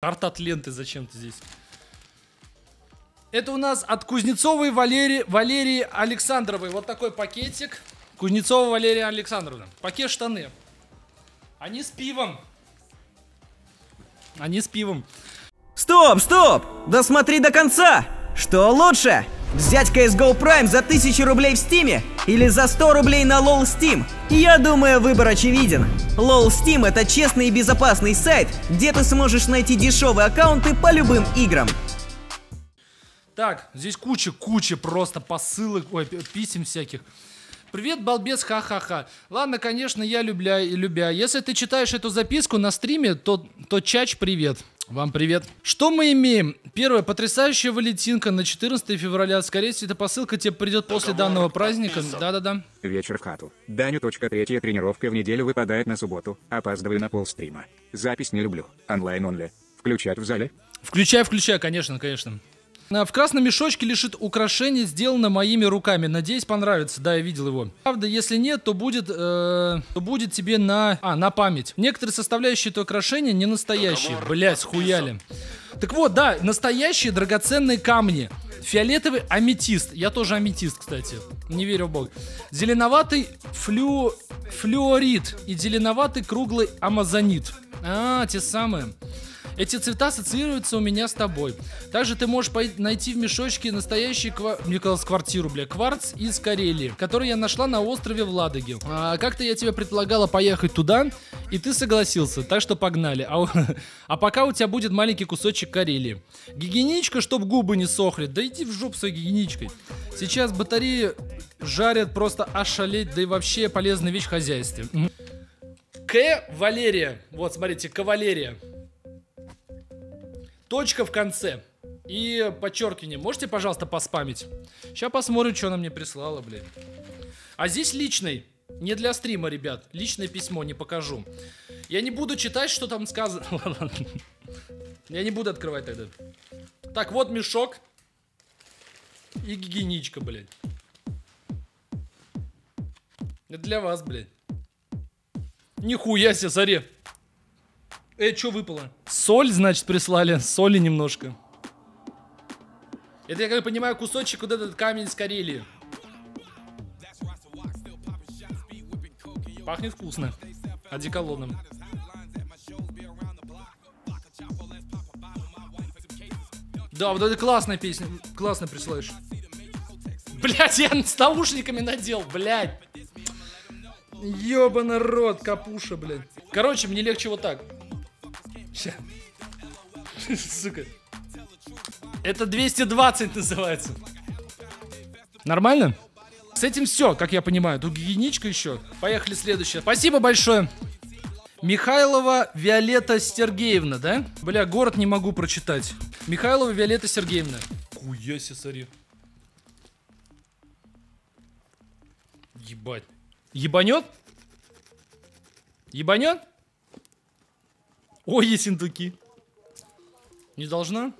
Карта от ленты зачем-то здесь. Это у нас от Кузнецовой Валерии, Валерии Александровой. Вот такой пакетик. Кузнецова Валерия Александровна. Пакет штаны. Они с пивом. Они с пивом. Стоп, стоп! Досмотри до конца! Что лучше? Взять CSGO Prime за 1000 рублей в Стиме или за 100 рублей на LOL Steam? Я думаю, выбор очевиден. LOL Steam это честный и безопасный сайт, где ты сможешь найти дешевые аккаунты по любым играм. Так, здесь куча-куча просто посылок, ой, писем всяких. Привет, балбес, ха-ха-ха. Ладно, конечно, я любя, любя. Если ты читаешь эту записку на стриме, то, то чач, привет. Вам привет. Что мы имеем? Первое, потрясающая валентинка на 14 февраля. Скорее всего, эта посылка тебе придет после данного праздника. Да-да-да. Вечер в хату. Даню. Третья тренировка в неделю выпадает на субботу. Опаздываю на полстрима. Запись не люблю. Онлайн онли. Включать в зале? Включай, включай, конечно, конечно. В красном мешочке лежит украшение, сделано моими руками. Надеюсь, понравится. Да, я видел его. Правда, если нет, то будет, э, то будет тебе на, а, на память. Некоторые составляющие этого украшения не настоящие. Блять, схуяли. Так вот, да, настоящие драгоценные камни. Фиолетовый аметист. Я тоже аметист, кстати. Не верю в бог. Зеленоватый флю... флюорит и зеленоватый круглый амазонит. А, те самые. Эти цвета ассоциируются у меня с тобой. Также ты можешь найти в мешочке настоящий ква... Мне казалось, квартиру, бля. Кварц из Карелии, который я нашла на острове в Ладоге. А, как-то я тебе предполагала поехать туда, и ты согласился, так что погнали. А, а пока у тебя будет маленький кусочек Карелии. Гигиеничка, чтоб губы не сохли. Да иди в жопу своей гигиеничкой. Сейчас батареи жарят просто ошалеть, да и вообще полезная вещь в хозяйстве. К. Валерия. Вот, смотрите, кавалерия. Точка в конце. И подчеркивание. Можете, пожалуйста, поспамить? Сейчас посмотрим, что она мне прислала, блин. А здесь личный. Не для стрима, ребят. Личное письмо не покажу. Я не буду читать, что там сказано. Я не буду открывать тогда. Так, вот мешок. И гигиеничка, блядь. Это для вас, блядь. Нихуя себе, смотри. Э, что выпало? Соль, значит, прислали. Соли немножко. Это, я как понимаю, кусочек вот этот камень с Карелии. Пахнет вкусно. Одеколоном. Да, вот это классная песня. Классно присылаешь. Блять, я с наушниками надел, блять. Ёбаный рот, капуша, блядь. Короче, мне легче вот так. Сука. Это 220 называется. Нормально? С этим все, как я понимаю. Тут гигиеничка еще. Поехали следующее. Спасибо большое. Михайлова Виолетта Сергеевна, да? Бля, город не могу прочитать. Михайлова Виолетта Сергеевна. Хуя смотри. Ебать. Ебанет? Ебанет? Ой, ессентуки. Не должна?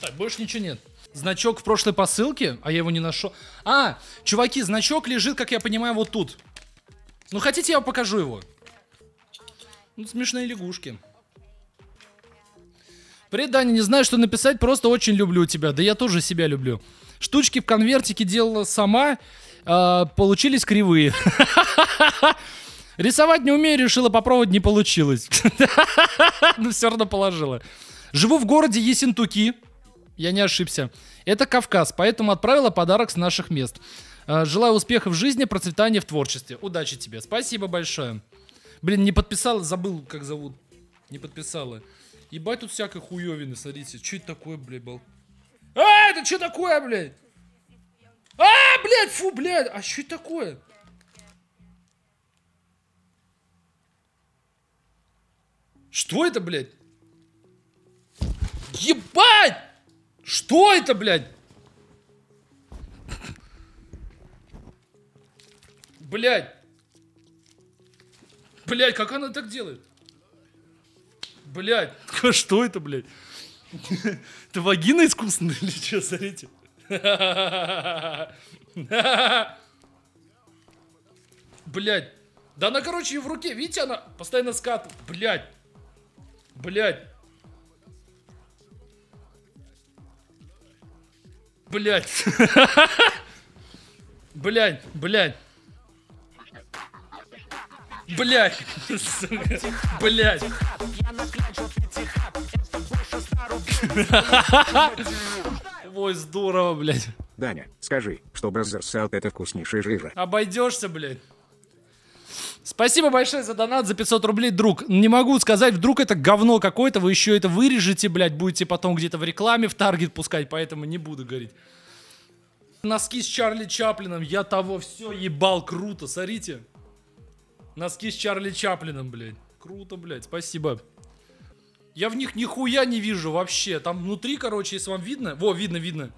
Так, больше ничего нет. Значок в прошлой посылке, а я его не нашел. А, чуваки, значок лежит, как я понимаю, вот тут. Ну, хотите, я покажу его? Ну, смешные лягушки. Привет, Даня, не знаю, что написать, просто очень люблю тебя. Да я тоже себя люблю. Штучки в конвертике делала сама, э, получились кривые. Рисовать не умею, решила попробовать, не получилось. Но все равно положила. Живу в городе Есентуки. Я не ошибся. Это Кавказ, поэтому отправила подарок с наших мест. А, желаю успехов в жизни, процветания в творчестве. Удачи тебе. Спасибо большое. Блин, не подписала, забыл, как зовут. Не подписала. Ебать тут всякой хуевины, смотрите. Что это такое, блядь, был? А, это что такое, блядь? А, блядь, фу, блядь. А что это такое? Что это, блядь? Ебать! Что это, блядь? Блядь. Блядь, как она так делает? Блядь, что это, блядь? Это вагина искусственная или что, смотрите? Блядь. Да она, короче, в руке, видите, она постоянно скат. Блять. Блять. Блять. Блять, блять. Блять. Блять. Ой, здорово, блядь. Даня, скажи, что Brothers Salt это вкуснейшая жижа. Обойдешься, блядь. Спасибо большое за донат за 500 рублей, друг. Не могу сказать, вдруг это говно какое-то, вы еще это вырежете, блядь, будете потом где-то в рекламе в таргет пускать, поэтому не буду говорить. Носки с Чарли Чаплином, я того все ебал, круто, смотрите. Носки с Чарли Чаплином, блядь. Круто, блядь, спасибо. Я в них нихуя не вижу вообще. Там внутри, короче, если вам видно... Во, видно, видно.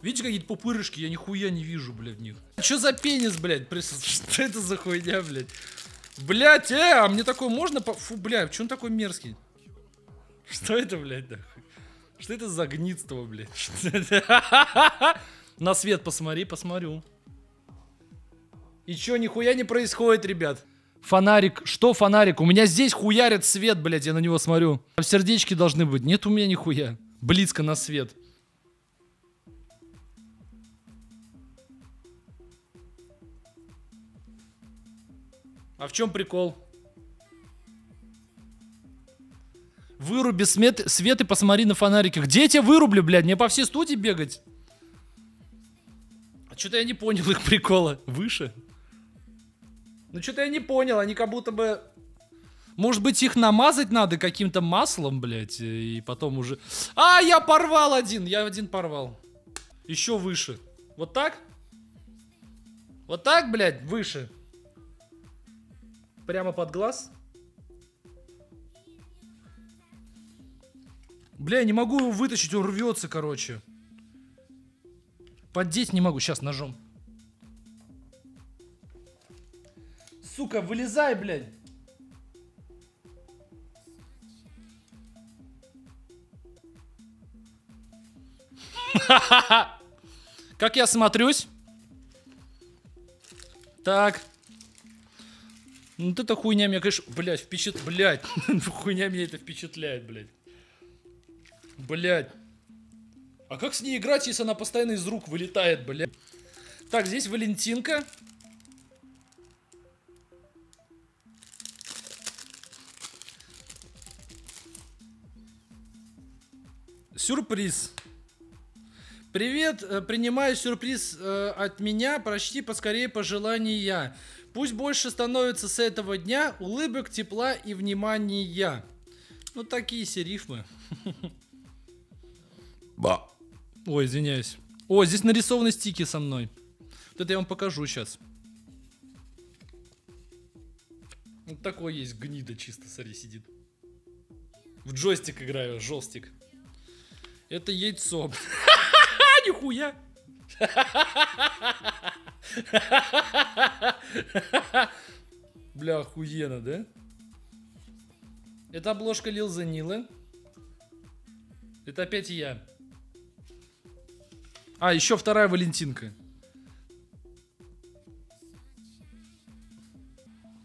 Видите какие-то пупырышки? Я нихуя не вижу, блядь, в них. Что за пенис, блядь? Что это за хуйня, блядь? Блядь, э, а мне такое можно? По... Фу, блядь, что он такой мерзкий? Что это, блядь, нахуй? Что это за гнидство, блядь? На свет посмотри, посмотрю. И чё, нихуя не происходит, ребят? Фонарик, что фонарик? У меня здесь хуярит свет, блядь, я на него смотрю. Там сердечки должны быть. Нет у меня нихуя. Близко на свет. А в чем прикол? Выруби свет, свет и посмотри на фонарики. Где я тебя вырублю, блядь? Мне по всей студии бегать? А что-то я не понял их прикола. Выше? Ну что-то я не понял. Они как будто бы... Может быть, их намазать надо каким-то маслом, блядь, и потом уже... А, я порвал один! Я один порвал. Еще выше. Вот так? Вот так, блядь, выше. Прямо под глаз. Бля, я не могу его вытащить, он рвется, короче. Поддеть не могу, сейчас ножом. Сука, вылезай, блядь. Как я смотрюсь? Так. Ну, вот эта хуйня меня, конечно, блядь, впечатляет. Блядь, хуйня меня это впечатляет, блядь. Блядь. А как с ней играть, если она постоянно из рук вылетает, блядь? Так, здесь Валентинка. Сюрприз. Привет, э, принимаю сюрприз э, от меня, прочти поскорее пожелания. Пусть больше становится с этого дня улыбок, тепла и внимания. Ну, такие серифмы. Ба. Ой, извиняюсь. О, здесь нарисованы стики со мной. Вот это я вам покажу сейчас. Вот такой есть гнида чисто, смотри, сидит. В джойстик играю, жестик. Это яйцо. Нихуя. Бля, охуенно, да? Это обложка Лил Занилы. Это опять я. А, еще вторая Валентинка.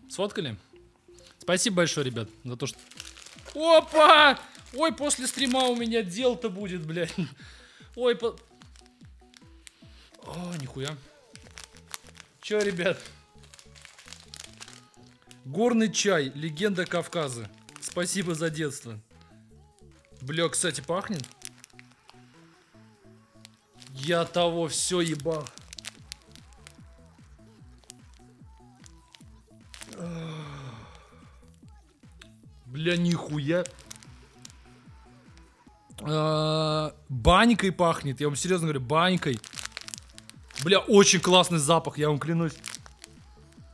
Сфоткали? Спасибо большое, ребят, за то, что... Опа! Ой, после стрима у меня дел-то будет, блядь. Ой, по... О, нихуя. Че, ребят? Горный чай, легенда Кавказа. Спасибо за детство. Бля, кстати, пахнет. Я того все ебал. Бля, нихуя. А, банькой пахнет, я вам серьезно говорю, банькой. Бля, очень классный запах, я вам клянусь.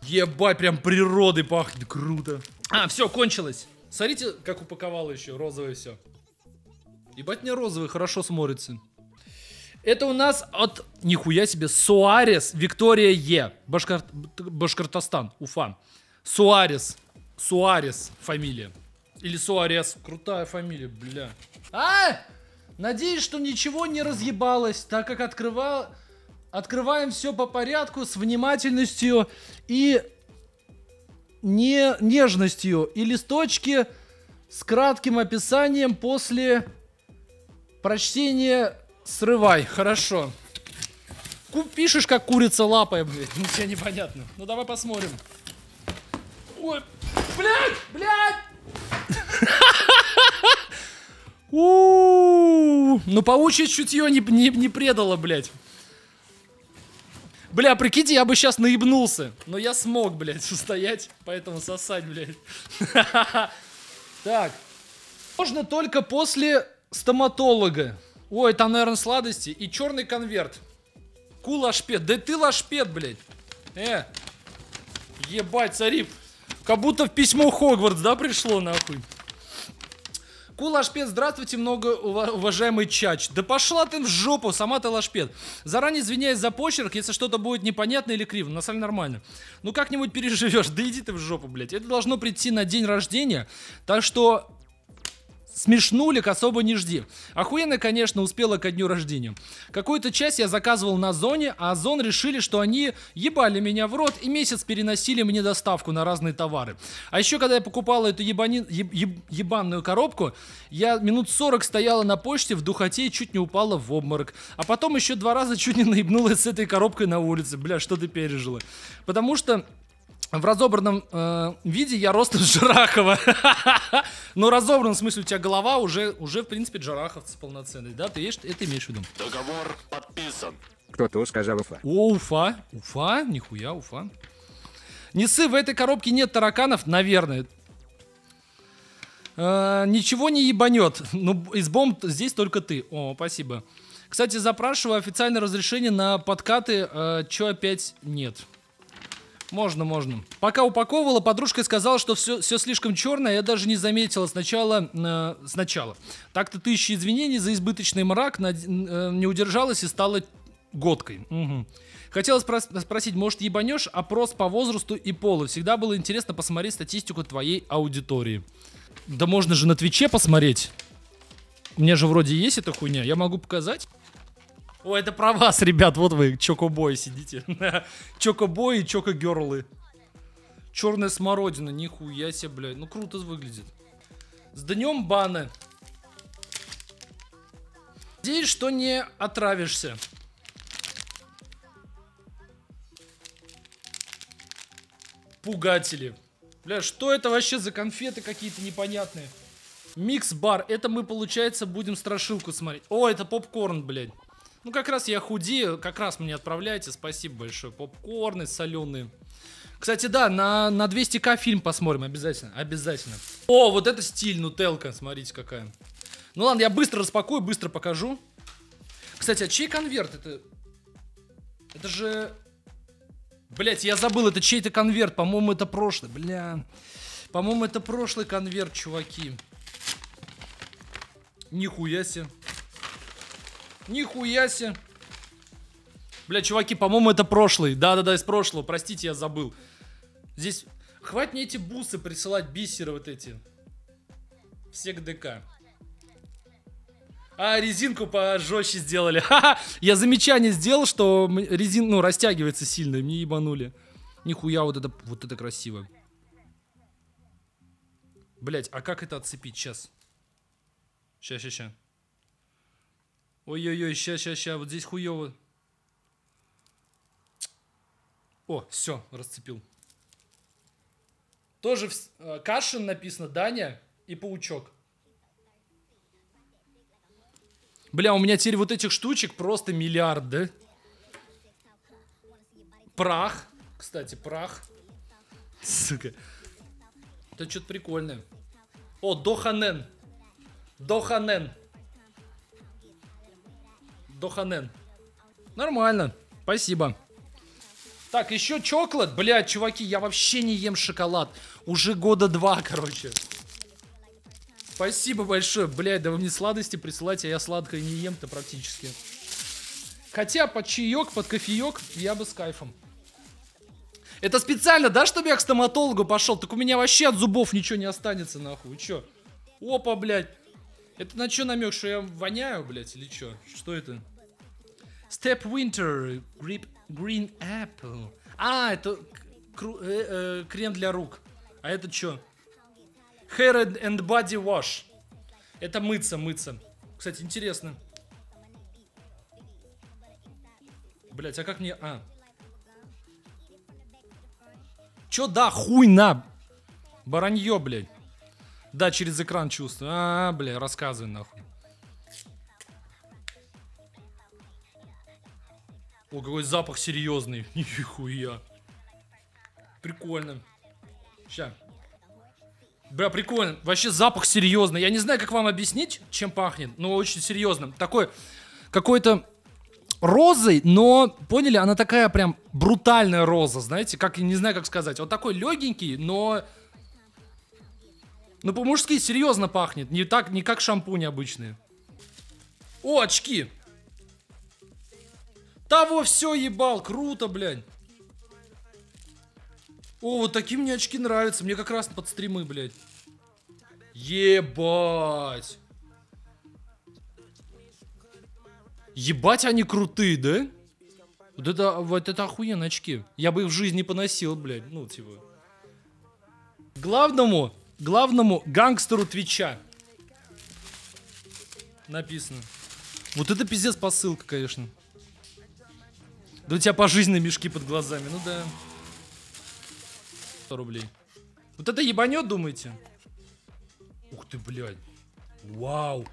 Ебать, прям природой пахнет, круто. А, все, кончилось. Смотрите, как упаковало еще, розовое все. Ебать мне розовый, хорошо смотрится. Это у нас от, нихуя себе, Суарес Виктория Е. Башкар... Башкортостан, Уфа. Суарес. Суарес фамилия. Или Суарес. Крутая фамилия, бля. А! Надеюсь, что ничего не разъебалось, так как открывал... Открываем все по порядку, с внимательностью и не нежностью и листочки с кратким описанием после прочтения срывай. Хорошо. Ку- пишешь, как курица лапой, блядь. Ну, тебе непонятно. Ну, давай посмотрим. Ой, блядь, блядь! Ну, паучье чутье не, не, не предало, блядь. Бля, прикиньте, я бы сейчас наебнулся. Но я смог, блядь, устоять, поэтому сосать, блядь. Так. Можно только после стоматолога. Ой, там, наверное, сладости. И черный конверт. Ку лашпед. Да ты лашпед, блядь. Э. Ебать, царик. Как будто в письмо Хогвартс, да, пришло, нахуй. Кулашпед, здравствуйте, много ува- уважаемый Чач. Да пошла ты в жопу, сама ты лашпед. Заранее извиняюсь за почерк, если что-то будет непонятно или криво. На самом деле нормально. Ну как-нибудь переживешь, да иди ты в жопу, блядь. Это должно прийти на день рождения, так что Смешнулик особо не жди. Охуенно, конечно, успела ко дню рождения. Какую-то часть я заказывал на Зоне, а Зон решили, что они ебали меня в рот и месяц переносили мне доставку на разные товары. А еще, когда я покупала эту ебани- еб- еб- ебанную коробку, я минут 40 стояла на почте в духоте и чуть не упала в обморок. А потом еще два раза чуть не наебнулась с этой коробкой на улице. Бля, что ты пережила? Потому что в разобранном э, виде я ростом Джарахова. Но разобран, в смысле, у тебя голова уже, уже в принципе, джараховцы полноценный, да? Ты, ешь- это имеешь в виду? Договор подписан. Кто-то сказал Уфа. О, Уфа. Уфа? Нихуя, Уфа. Не ссы, в этой коробке нет тараканов, наверное. Э, ничего не ебанет. Ну, из бомб здесь только ты. О, спасибо. Кстати, запрашиваю официальное разрешение на подкаты. Э, чё опять нет? Можно, можно. Пока упаковывала, подружка сказала, что все, все слишком черное, я даже не заметила сначала. э, сначала. Так-то тысячи извинений за избыточный мрак, над- э, не удержалась и стала годкой. Мгм. Хотела спро- спросить, может ебанешь опрос по возрасту и полу? Всегда было интересно посмотреть статистику твоей аудитории. Да можно же на Твиче посмотреть. У меня же вроде есть эта хуйня, я могу показать. О, это про вас, ребят, вот вы, чокобой сидите. Чокобой и чокогерлы. Черная смородина, нихуя себе, блядь. Ну круто выглядит. С днем бана. Надеюсь, что не отравишься. Пугатели. Бля, что это вообще за конфеты какие-то непонятные? Микс-бар. Это мы, получается, будем страшилку смотреть. О, это попкорн, блядь. Ну, как раз я худею, как раз мне отправляйте. Спасибо большое. Попкорны соленые. Кстати, да, на, на 200к фильм посмотрим обязательно. Обязательно. О, вот это стиль, нутелка. Смотрите, какая. Ну ладно, я быстро распакую, быстро покажу. Кстати, а чей конверт? Это... Это же... Блять, я забыл, это чей-то конверт. По-моему, это прошлый. Бля. По-моему, это прошлый конверт, чуваки. Нихуя себе. Нихуя себе. Бля, чуваки, по-моему, это прошлый. Да-да-да, из прошлого. Простите, я забыл. Здесь... Хватит мне эти бусы присылать, бисеры вот эти. Все к ДК. А, резинку пожестче сделали. Ха-ха! Я замечание сделал, что резин, ну, растягивается сильно, мне ебанули. Нихуя, вот это, вот это красиво. Блять, а как это отцепить? Сейчас. Ща, ща, ща. Ой-ой-ой, ща, ща, ща, вот здесь хуево. О, все, расцепил. Тоже в э, Кашин написано, Даня и Паучок. Бля, у меня теперь вот этих штучек просто миллиард, да? Прах. Кстати, прах. Сука. Это что-то прикольное. О, Доханен. Доханен. Доханен. Нормально. Спасибо. Так, еще чоколад. Блядь, чуваки, я вообще не ем шоколад. Уже года два, короче. Спасибо большое. Блядь, да вы мне сладости присылаете, а я сладкое не ем-то практически. Хотя под чаек, под кофеек я бы с кайфом. Это специально, да, чтобы я к стоматологу пошел? Так у меня вообще от зубов ничего не останется, нахуй. Чё? Опа, блядь. Это на что намек, что я воняю, блядь, или что? Что это? Step Winter Grip Green Apple. А, это кру- э, э, крем для рук. А это что? Hair and body wash. Это мыться, мыться. Кстати, интересно. Блять, а как мне... А. Чё да, хуй на. Баранье, блядь. Да, через экран чувствую. А, бля, рассказывай нахуй. О, какой запах серьезный. Нихуя. Прикольно. Ща. Бля, прикольно. Вообще запах серьезный. Я не знаю, как вам объяснить, чем пахнет, но очень серьезно. Такой какой-то розой, но, поняли, она такая прям брутальная роза, знаете, как, не знаю, как сказать. Вот такой легенький, но... Ну, по-мужски серьезно пахнет. Не так, не как шампунь обычные. О, очки! Того все ебал, круто, блядь. О, вот такие мне очки нравятся. Мне как раз под стримы, блядь. Ебать. Ебать, они крутые, да? Вот это, вот это охуенные очки. Я бы их в жизни поносил, блядь. Ну, типа. Главному, главному гангстеру Твича. Написано. Вот это пиздец посылка, конечно. Да у тебя пожизненные мешки под глазами, ну да. 100 рублей. Вот это ебанет, думаете? Ух ты, блядь. Вау.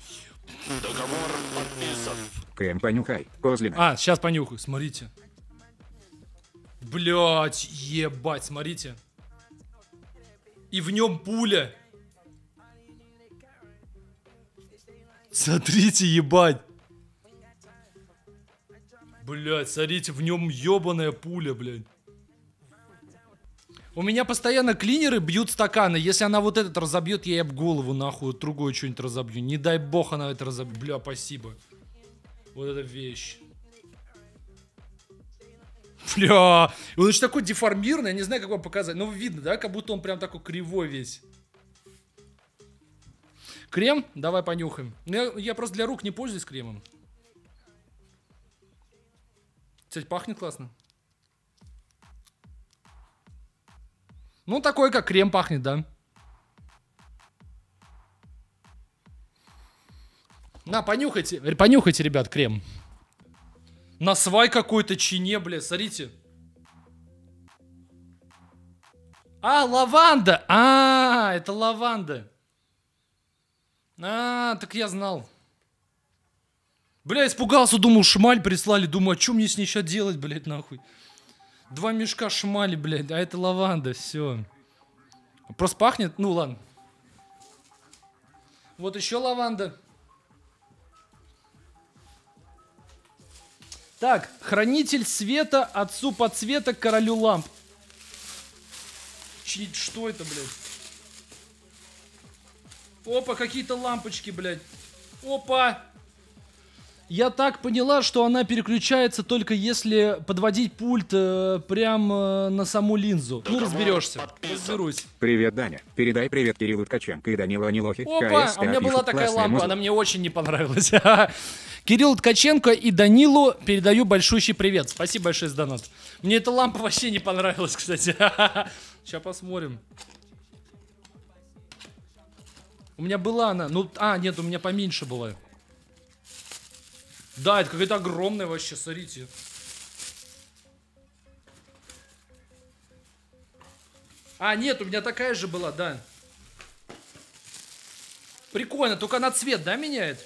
Договор подписан. Крем понюхай, Козлина. А, сейчас понюхаю, смотрите. Блять, ебать, смотрите. И в нем пуля. Смотрите, ебать. Блять, смотрите, в нем ебаная пуля, блядь. У меня постоянно клинеры бьют стаканы. Если она вот этот разобьет, я ей об голову нахуй другое что-нибудь разобью. Не дай бог она это разобьет. Бля, спасибо. Вот эта вещь. Бля, он еще такой деформированный, я не знаю, как вам показать. Ну, видно, да, как будто он прям такой кривой весь. Крем? Давай понюхаем. Ну, Я, я просто для рук не пользуюсь кремом. Кстати, пахнет классно. Ну, такой, как крем пахнет, да. На, понюхайте. Понюхайте, ребят, крем. На свай какой-то чине, бля, смотрите. А, лаванда! А, это лаванда. А, так я знал. Бля, испугался, думал, шмаль прислали. Думаю, а что мне с ней сейчас делать, блядь, нахуй? Два мешка шмали, блядь, а это лаванда, все. Просто пахнет, ну ладно. Вот еще лаванда. Так, хранитель света, отцу подсвета, королю ламп. Чи- Что это, блядь? Опа, какие-то лампочки, блядь. Опа! Я так поняла, что она переключается только если подводить пульт э, прям э, на саму линзу. Ну, разберешься. Разберусь. Привет, Даня. Передай привет Кириллу Ткаченко и Данилу Анилохе. Опа, КС, а у меня была такая лампа, музыка. она мне очень не понравилась. Кирилл Ткаченко и Данилу передаю большущий привет. Спасибо большое за донат. Мне эта лампа вообще не понравилась, кстати. Сейчас посмотрим. У меня была она. Ну, а, нет, у меня поменьше была. Да, это какая-то огромная вообще, смотрите. А, нет, у меня такая же была, да. Прикольно, только она цвет, да, меняет?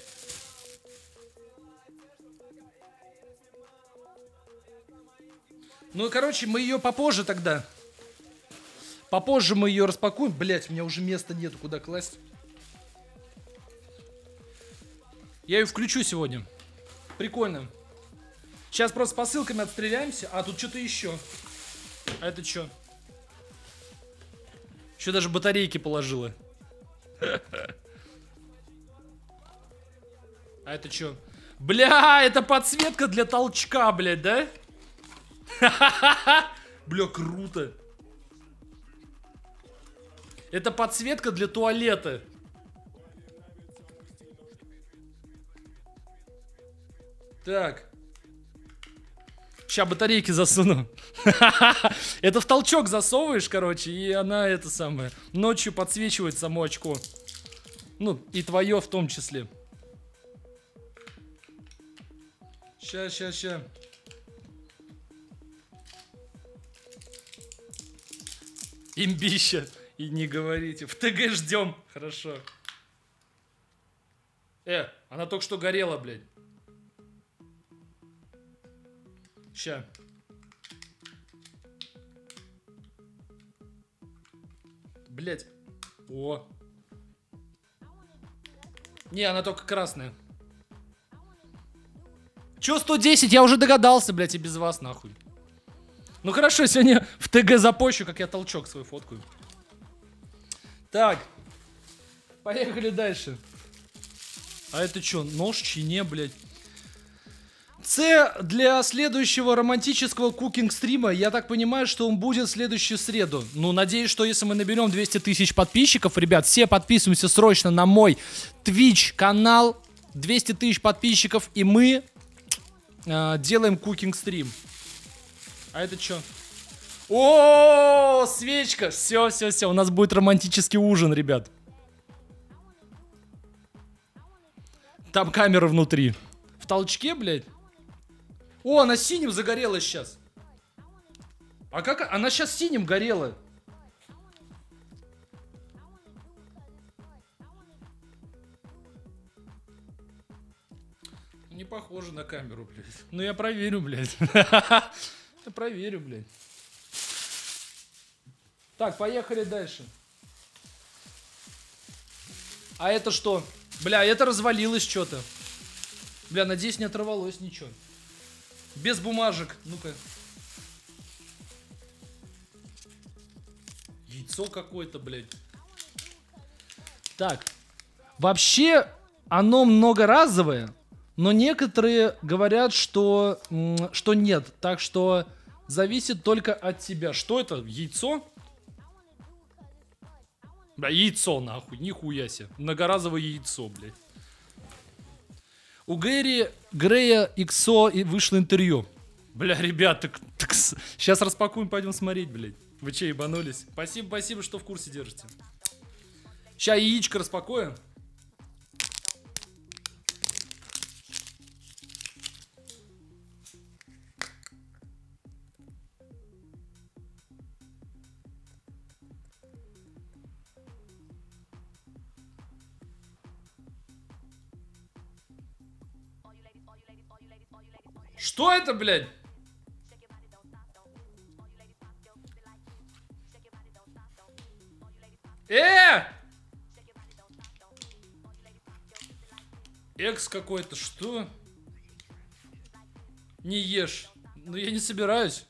Ну, короче, мы ее попозже тогда. Попозже мы ее распакуем. Блять, у меня уже места нету, куда класть. Я ее включу сегодня. Прикольно. Сейчас просто посылками отстреляемся. А, тут что-то еще. А это что? Еще даже батарейки положила. А это что? Бля, это подсветка для толчка, блядь, да? Бля, круто. Это подсветка для туалета. Так. Сейчас батарейки засуну. Это в толчок засовываешь, короче, и она это самое. Ночью подсвечивает само очко. Ну, и твое в том числе. Ща, ща, ща. Имбища. И не говорите. В ТГ ждем. Хорошо. Э, она только что горела, блядь. Ща. Блять. О. Не, она только красная. Чё 110? Я уже догадался, блядь, и без вас, нахуй. Ну хорошо, сегодня в ТГ запощу, как я толчок свой фоткаю. Так. Поехали дальше. А это что, нож чине, блядь? С для следующего романтического кукинг-стрима, я так понимаю, что он будет в следующую среду. Ну, надеюсь, что если мы наберем 200 тысяч подписчиков, ребят, все подписываемся срочно на мой Twitch канал. 200 тысяч подписчиков, и мы э, делаем кукинг-стрим. А это что? О, свечка! Все, все, все, у нас будет романтический ужин, ребят. Там камера внутри. В толчке, блядь? О, она синим загорелась сейчас. А как? Она сейчас синим горела. Не похоже на камеру, блядь. Ну я проверю, блядь. Я проверю, блядь. Так, поехали дальше. А это что? Бля, это развалилось что-то. Бля, надеюсь, не оторвалось ничего. Без бумажек. Ну-ка. Яйцо какое-то, блядь. Так. Вообще, оно многоразовое, но некоторые говорят, что, что нет. Так что зависит только от тебя. Что это? Яйцо? Бля, яйцо, нахуй. Нихуя себе. Многоразовое яйцо, блядь. У Гэри Грея Иксо и вышло интервью. Бля, ребят, так, так сейчас распакуем, пойдем смотреть, блядь. Вы че, ебанулись? Спасибо, спасибо, что в курсе держите. Сейчас яичко распакуем. Что это, блядь? Э! Экс какой-то, что? Не ешь. Ну я не собираюсь.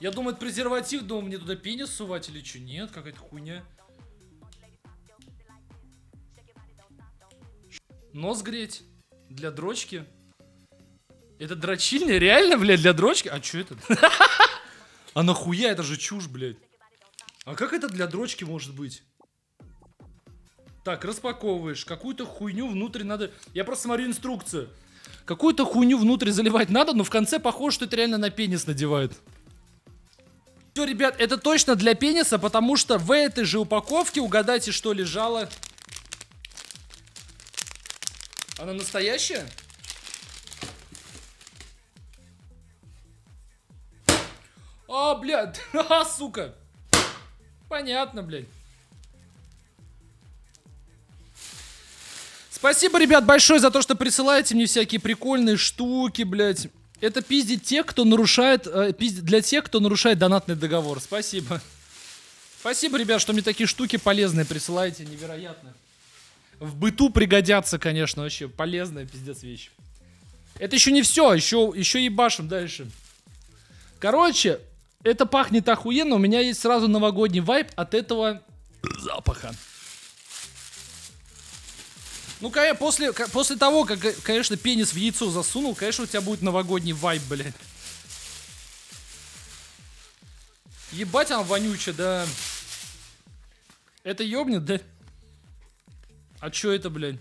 Я думаю, это презерватив, думал, мне туда пенис сувать или что? Нет, какая-то хуйня. Нос греть. Для дрочки. Это дрочильня? Реально, блядь, для дрочки? А что это? А нахуя? Это же чушь, блядь. А как это для дрочки может быть? Так, распаковываешь. Какую-то хуйню внутрь надо... Я просто смотрю инструкцию. Какую-то хуйню внутрь заливать надо, но в конце похоже, что это реально на пенис надевают. Все, ребят, это точно для пениса, потому что в этой же упаковке, угадайте, что лежало. Она настоящая? А, блядь, а, сука. Понятно, блядь. Спасибо, ребят, большое за то, что присылаете мне всякие прикольные штуки, блядь. Это пиздит тех, кто нарушает, э, пиздит для тех, кто нарушает донатный договор. Спасибо. Спасибо, ребят, что мне такие штуки полезные присылаете, невероятно. В быту пригодятся, конечно, вообще полезная пиздец вещь. Это еще не все, еще, еще ебашим дальше. Короче, это пахнет охуенно, у меня есть сразу новогодний вайп от этого запаха. Ну, ка- после, после того, как, э, конечно, пенис в яйцо засунул, конечно, у тебя будет новогодний вайп, блядь. Ебать, она вонючая, да. Это ёбнет, да? А чё это, блядь?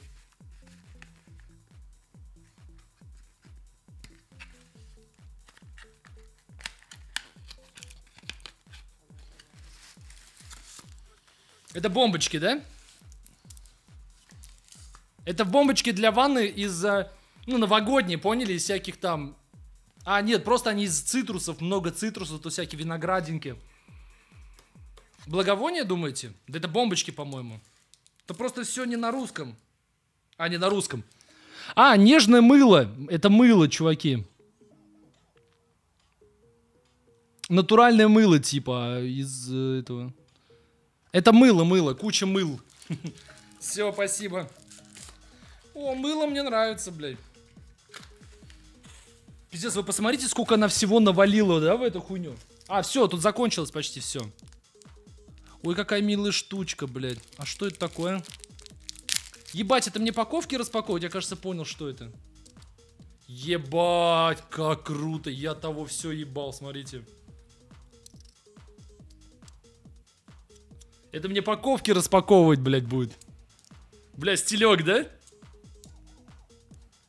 Это бомбочки, да? Это бомбочки для ванны из-за, ну, новогодние, поняли, из всяких там... А, нет, просто они из цитрусов, много цитрусов, то всякие виноградинки. Благовония, думаете? Да это бомбочки, по-моему. Это просто все не на русском. А, не на русском. А, нежное мыло. Это мыло, чуваки. Натуральное мыло, типа, из э, этого. Это мыло, мыло, куча мыл. Все, спасибо. О, мыло мне нравится, блядь. Пиздец, вы посмотрите, сколько она всего навалила, да, в эту хуйню. А, все, тут закончилось почти все. Ой, какая милая штучка, блядь. А что это такое? Ебать, это мне паковки распаковывать? Я, кажется, понял, что это. Ебать, как круто. Я того все ебал, смотрите. Это мне паковки распаковывать, блядь, будет. Бля, стилек, да?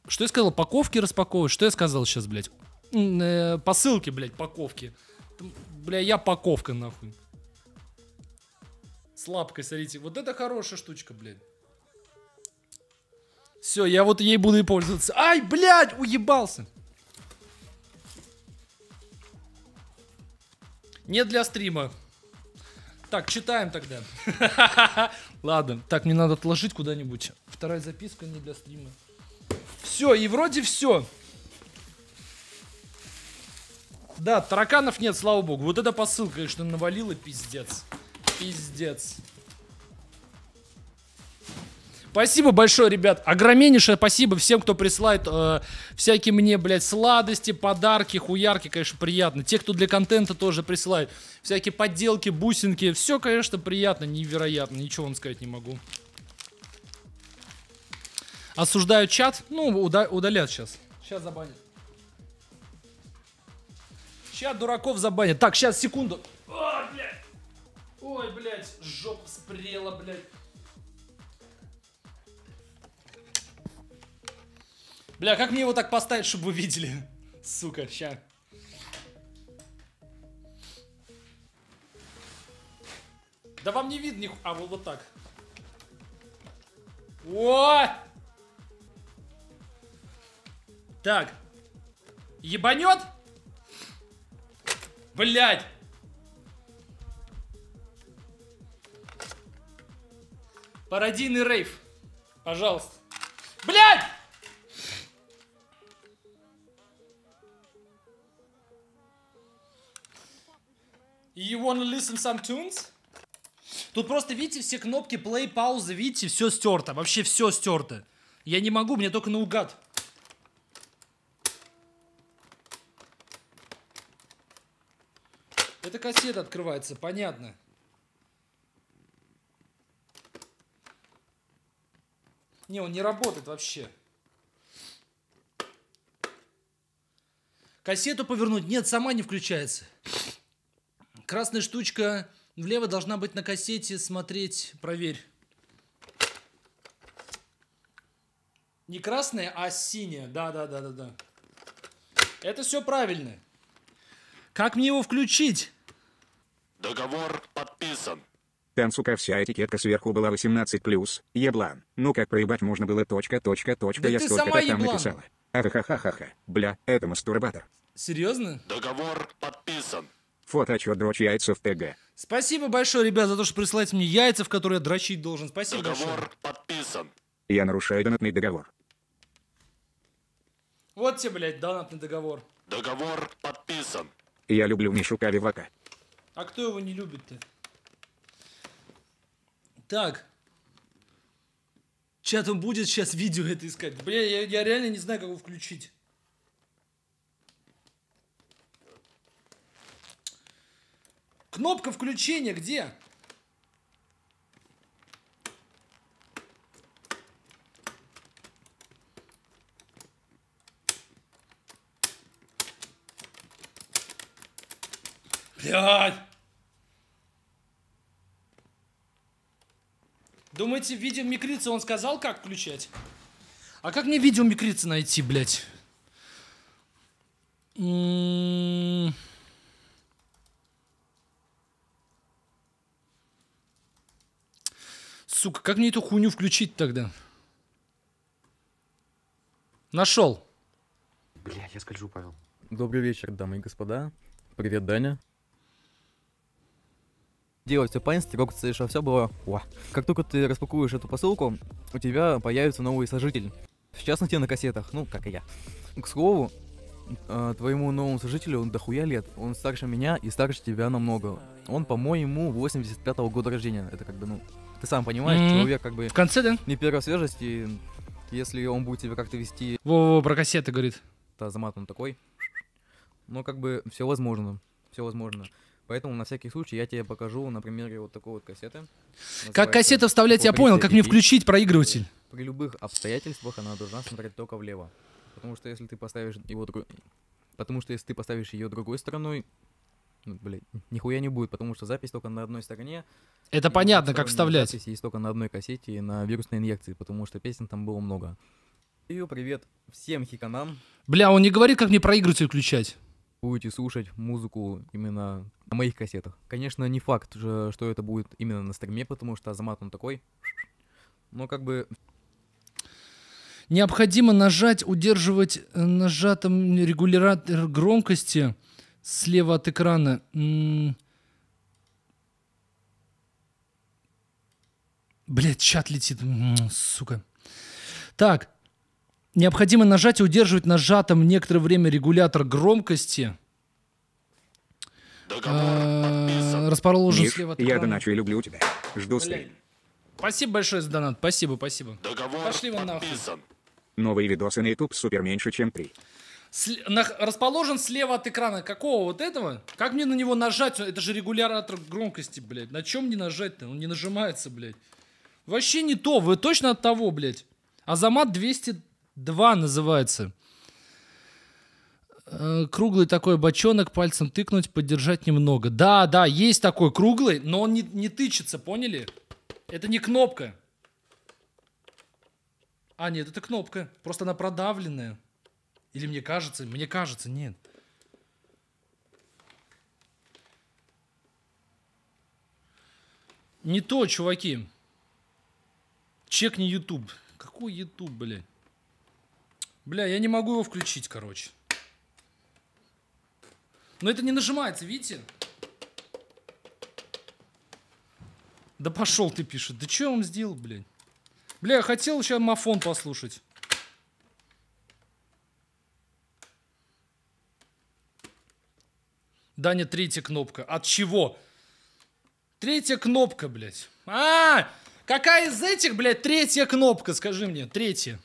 Что я сказал? Паковки распаковывать? Что я сказал сейчас, блядь? Э, посылки, блядь, паковки. Бля, я паковка, нахуй. С лапкой, смотрите. Вот это хорошая штучка, блядь. Все, я вот ей буду и пользоваться. Ай, блядь, уебался. Не для стрима. Так, читаем тогда. Ладно, так, мне надо отложить куда-нибудь. Вторая записка не для стрима. Все, и вроде все. Да, тараканов нет, слава богу. Вот эта посылка, конечно, навалила пиздец. Пиздец. Спасибо большое, ребят. Огромнейшее спасибо всем, кто присылает э, всякие мне, блядь, сладости, подарки, хуярки, конечно, приятно. Те, кто для контента тоже присылает. Всякие подделки, бусинки. Все, конечно, приятно, невероятно. Ничего вам сказать не могу. Осуждаю чат. Ну, уда- удалят сейчас. Сейчас забанят. Чат дураков забанят. Так, сейчас, секунду. О, блядь. Ой, блядь, жопа спрела, блядь. Бля, как мне его так поставить, чтобы вы видели? Сука, ща. Да вам не видно, ниху- а вот, вот так. О! Так. Ебанет? Блять. Пародийный рейв. Пожалуйста. Блять! You wanna listen some tunes? Тут просто, видите, все кнопки play, пауза, видите, все стерто. Вообще все стерто. Я не могу, мне только наугад. Это кассета открывается, понятно. Не, он не работает вообще. Кассету повернуть? Нет, сама не включается. Красная штучка влево должна быть на кассете. Смотреть, проверь. Не красная, а синяя. Да, да, да, да, да. Это все правильно. Как мне его включить? Договор подписан. Там, сука, вся этикетка сверху была 18+, еблан. Ну как проебать можно было точка, точка, точка, Да я столько-то там еблан. написала. Ахахахаха, бля, это мастурбатор. Серьезно? Договор подписан. Фото отчет дрочь яйца в ТГ. Спасибо большое, ребят, за то, что присылаете мне яйца, в которые я дрочить должен. Спасибо большое. Договор подписан. Я нарушаю донатный договор. Вот тебе, блядь, донатный договор. Договор подписан. Я люблю Мишу Кавивака. А кто его не любит-то? Так. Чат он будет сейчас видео это искать. Бля, я, я реально не знаю, как его включить. Кнопка включения где? Блядь! Думаете, видео микрицы он сказал, как включать? А как мне видео микрицы найти, блядь? М, Сука, как мне эту хуйню включить тогда? Нашел. Блядь, я скольжу, Павел. Добрый вечер, дамы и господа. Привет, Даня. Делать все по ты совершил, все было... О. Как только ты распакуешь эту посылку, у тебя появится новый сожитель. В частности, на кассетах, ну, как и я. К слову, э, твоему новому сожителю он дохуя лет. Он старше меня и старше тебя намного. Он, по-моему, 85-го года рождения. Это как бы, ну, ты сам понимаешь, Мгм. человек как бы В конце, да? не первой свежести. Если он будет тебя как-то вести Во-во, про кассеты говорит. Азамат он такой. Но как бы все возможно. Все возможно. Поэтому на всякий случай я тебе покажу на примере вот такой вот кассеты. Как Называется кассета вставлять, я понял. Как мне «Покрытие включить проигрыватель? При любых обстоятельствах она должна смотреть только влево. Потому что если ты поставишь его друг... Потому что если ты поставишь ее другой стороной, ну, блядь, нихуя не будет, потому что запись только на одной стороне. Это и понятно, как вставлять. Запись есть только на одной кассете и на вирусной инъекции, потому что песен там было много. И привет всем хиканам. Бля, он не говорит, как мне проигрыватель включать. будете слушать музыку именно на моих кассетах. Конечно, не факт, что это будет именно на стриме, потому что Азамат он такой. Но как бы Необходимо нажать, удерживать э, нажатым регулятор громкости слева от экрана. Блять, чат летит, сука. Так, необходимо нажать и удерживать нажатым некоторое время регулятор громкости. Договор подписан. Расположен Миш, слева от я экрана. доначу и люблю тебя. Жду стрим. Спасибо большое за донат. Спасибо, спасибо. Договор Пошли вон нахуй. Новые видосы на YouTube супер меньше, чем три. Сле- нах- расположен слева от экрана. Какого вот этого? Как мне на него нажать? Это же регулятор громкости, блядь. На чем не нажать-то? Он не нажимается, блядь. Вообще не то. Вы точно от того, блядь. Азамат 202 называется. Э, Круглый такой бочонок, пальцем тыкнуть, поддержать немного. Да, да, есть такой круглый, но он не, не тычется, поняли? Это не кнопка. А, нет, это кнопка. Просто она продавленная. Или мне кажется? Мне кажется, нет. Не то, чуваки. Чекни YouTube. Какой YouTube, блядь? Бля, я не могу его включить, короче. Но это не нажимается, видите? Да пошел ты, пишет. Да что я вам сделал, блядь? Бля, хотел сейчас мафон послушать. Даня, третья кнопка. От чего? Третья кнопка, блядь. А, какая из этих, блядь, третья кнопка? Скажи мне, третья.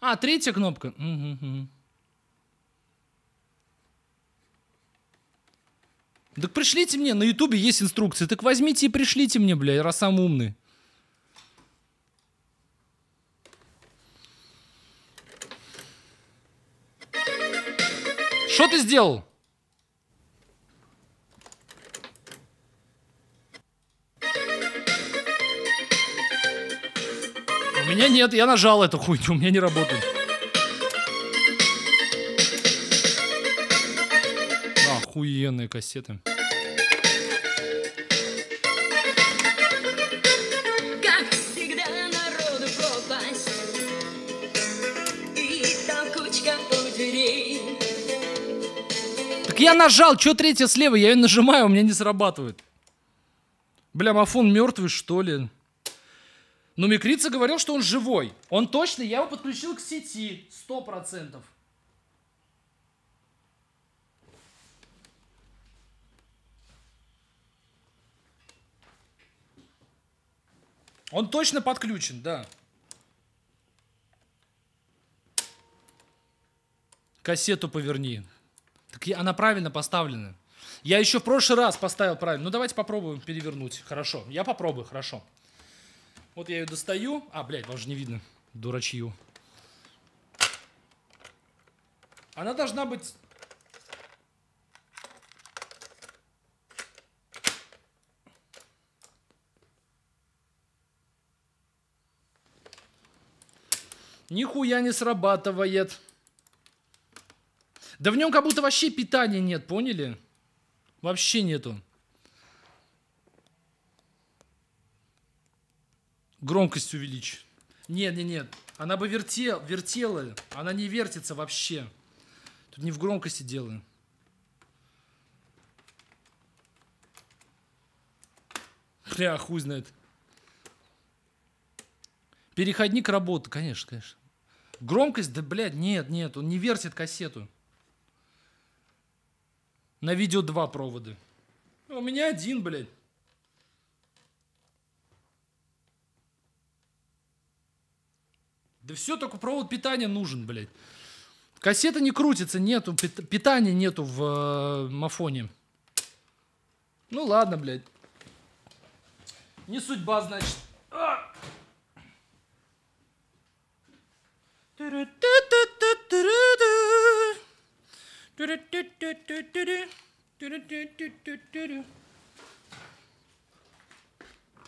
А, третья кнопка. Мгм, мгм. Так пришлите мне, на ютубе есть инструкции. Так возьмите и пришлите мне, блядь, раз сам умный. Что ты сделал? У меня нет, я нажал эту хуйню, у меня не работает. Охуенные кассеты. Я нажал, что третья слева? Я ее нажимаю, у меня не срабатывает. Бля, мафон мертвый, что ли? Ну, Микрица говорил, что он живой. Он точно, я его подключил к сети. Сто процентов. Он точно подключен, да. Кассету поверни. Так я- она правильно поставлена. Я еще в прошлый раз поставил правильно. Ну давайте попробуем перевернуть. Хорошо. Я попробую, хорошо. Вот я ее достаю. А, блядь, вам же не видно. Дурачью. Она должна быть... Нихуя не срабатывает. Да в нем как будто вообще питания нет, поняли? Вообще нету. Громкость увеличь. Нет, нет, нет. Она бы вертел, вертела. Она не вертится вообще. Тут не в громкости дело. Бля, хуй знает. Переходник работы, конечно, конечно. Громкость, да, блядь, нет, нет, он не вертит кассету. На видео два провода. У меня один, блядь. Да все, только провод питания нужен, блядь. Кассета не крутится, нету, пит- питания нету в э, мафоне. Ну ладно, блядь. Не судьба, значит. А!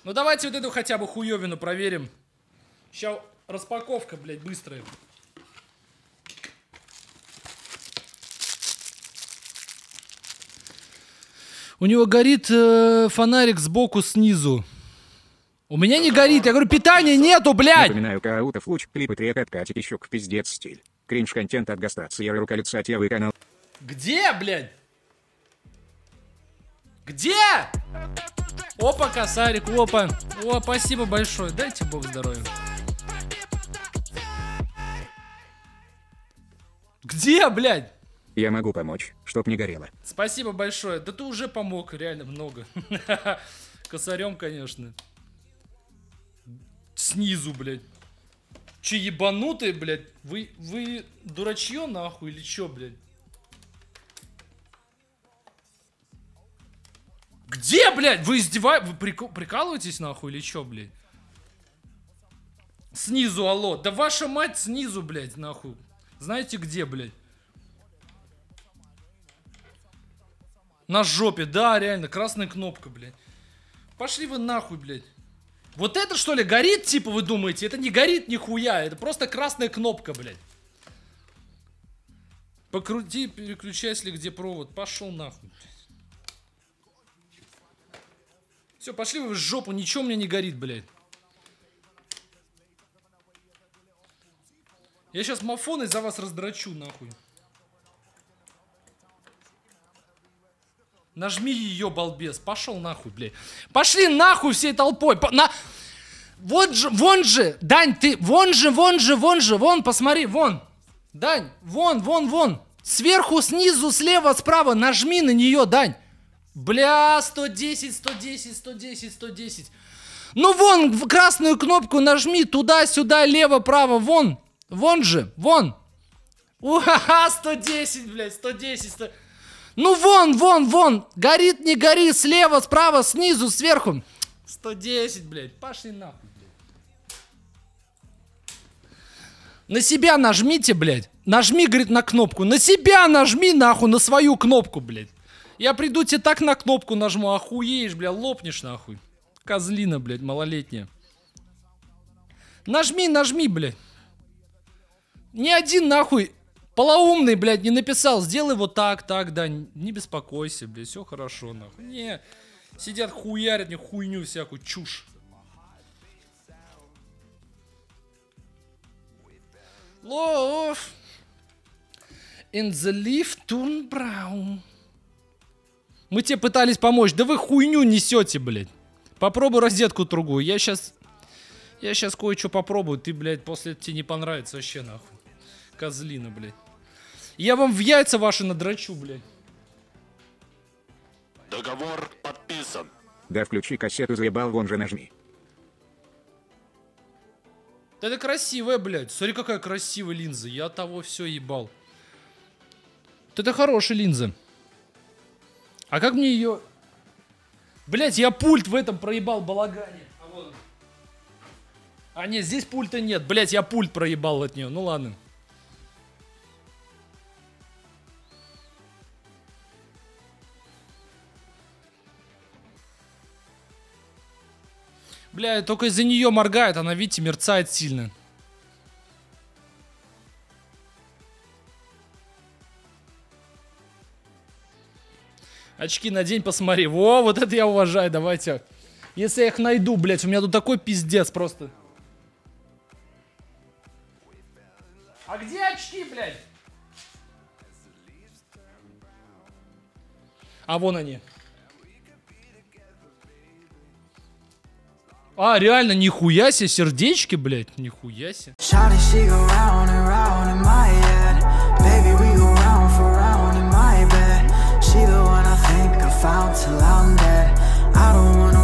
Ну давайте вот эту хотя бы хуевину проверим. Сейчас распаковка, блядь, быстрая. У него горит э, фонарик сбоку снизу. У меня не горит, я говорю, питания нету, блядь! Напоминаю, Каутов луч, клипы трек от Катик еще к пиздец стиль. Кринж контент от Гастации, рука лица TV канал. Где, блядь? Где? Опа, косарик, опа. О, спасибо большое. Дайте бог здоровья. Где, блядь? Я могу помочь, чтоб не горело. Спасибо большое. Да ты уже помог, реально много. Косарем, конечно. Снизу, блядь. Че, ебанутые, блядь? Вы, вы дурачье, нахуй, или чё, блядь? Где, блядь? Вы издеваетесь? Вы прик- прикалываетесь, нахуй, или чё, блядь? Снизу, алло. Да ваша мать снизу, блядь, нахуй. Знаете где, блядь? На жопе, да, реально, красная кнопка, блядь. Пошли вы нахуй, блядь. Вот это что ли горит, типа, вы думаете? Это не горит нихуя, это просто красная кнопка, блядь. Покрути переключатель, где провод. Пошел нахуй. Все, пошли вы в жопу, ничего у меня не горит, блядь. Я сейчас мафон из-за вас раздрачу, нахуй. Нажми ее, балбес. Пошел нахуй, блядь. Пошли нахуй всей толпой. По- на... Вот же, вон же, Дань, ты, вон же, вон же, вон же, вон, посмотри, вон. Дань, вон, вон, вон. Сверху, снизу, слева, справа, нажми на нее, Дань. Бля, 110, 110, 110, 110. Ну вон, в красную кнопку нажми, туда-сюда, лево, право, вон. Вон же, вон. Уха, 110, блядь, 110, 100... Ну вон, вон, вон. Горит, не горит, слева, справа, снизу, сверху. 110, блядь, пошли нахуй. На себя нажмите, блядь. Нажми, говорит, на кнопку. На себя нажми, нахуй, на свою кнопку, блядь. Я приду тебе так на кнопку нажму, охуеешь, блядь, лопнешь, нахуй. Козлина, блядь, малолетняя. Нажми, нажми, блядь. Ни один, нахуй, полоумный, блядь, не написал. Сделай вот так, так, да, не беспокойся, блядь, все хорошо, нахуй. Не, сидят хуярят мне хуйню всякую, чушь. Love in the lift turn brown. Мы тебе пытались помочь. Да вы хуйню несете, блядь. Попробуй розетку другую. Я сейчас... Я сейчас кое-что попробую. Ты, блядь, после этого тебе не понравится вообще, нахуй. Козлина, блядь. Я вам в яйца ваши надрачу, блядь. Договор подписан. Да включи кассету заебал, вон же нажми. Да это красивая, блядь. Смотри, какая красивая линза. Я того все ебал. Вот это хорошая линза. А как мне ее... Блять, я пульт в этом проебал балагане. А, вот а нет, здесь пульта нет. Блять, я пульт проебал от нее. Ну ладно. Бля, только из-за нее моргает, она, видите, мерцает сильно. Очки надень, посмотри. Во, вот это я уважаю, давайте. Если я их найду, блядь, у меня тут такой пиздец просто. А где очки, блядь? А вон они. А, реально, нихуя себе, сердечки, блядь, нихуя себе. found till I'm dead. I don't wanna